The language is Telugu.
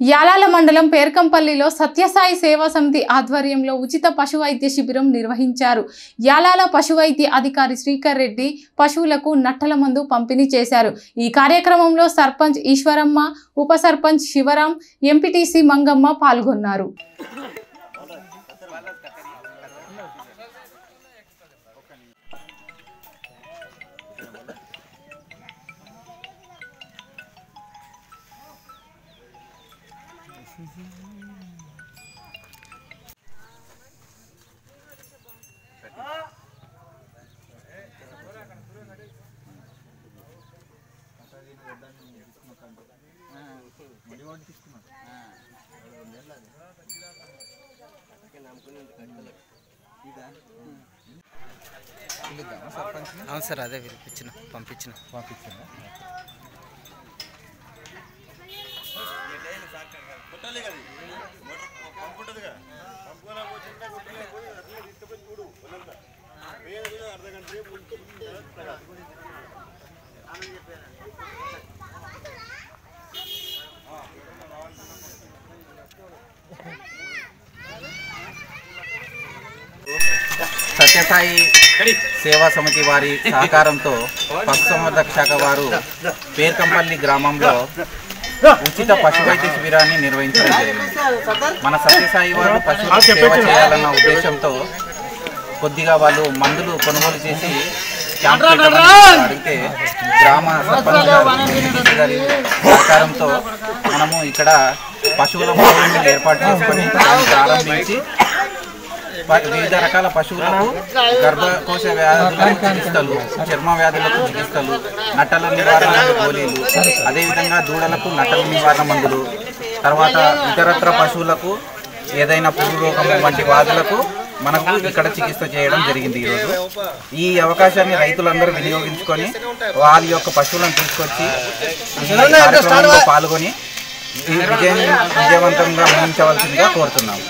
యాలాల మండలం పేర్కంపల్లిలో సత్యసాయి సేవా సమితి ఆధ్వర్యంలో ఉచిత పశు వైద్య శిబిరం నిర్వహించారు. యాలాల పశు వైద్య అధికారి శ్రీకర్ రెడ్డి పశువులకు నట్టల మందు పంపిణీ చేశారు. ఈ కార్యక్రమంలో సర్పంచ్ ఈశ్వరమ్మ ఉప సర్పంచ్ శివరాం ఎంపీటీసీ మంగమ్మ పాల్గొన్నారు. అవును సార్ అదే పిలిపించిన పంపించిన. పంపించిన. సత్యసాయి సేవా సమితి వారి సహకారంతో పశుసంవర్ధక శాఖ వారు పేర్కంపల్లి గ్రామంలో ఉచిత పశు వైద్య శిబిరాన్ని నిర్వహించడం జరిగింది. మన సత్యసాయి వారు పశువులకు సేవ చేయాలన్న ఉద్దేశంతో కొద్దిగా వాళ్ళు మందులు కొనుగోలు చేసి అడిగితే గ్రామ సహకారంతో మనము ఇక్కడ పశువుల ఏర్పాటు చేసుకొని ప్రారంభించి వివిధ రకాల పశువులకు గర్భకోశ వ్యాధులకు చికిత్సలు చర్మ వ్యాధులకు చికిత్సల నట్టల నివారణ గోళీలు అదేవిధంగా దూడలకు నట్టల నివారణ మందులు. తర్వాత ఇతరత్ర పశువులకు ఏదైనా పురుగు రోగం వంటి వ్యాధులకు మనకు ఇక్కడ చికిత్స చేయడం జరిగింది ఈరోజు. ఈ అవకాశాన్ని రైతులందరూ వినియోగించుకొని వాళ్ళ యొక్క పశువులను తీసుకొచ్చి పాల్గొని విజయం విజయవంతంగా ముగించవలసిందిగా కోరుతున్నాము.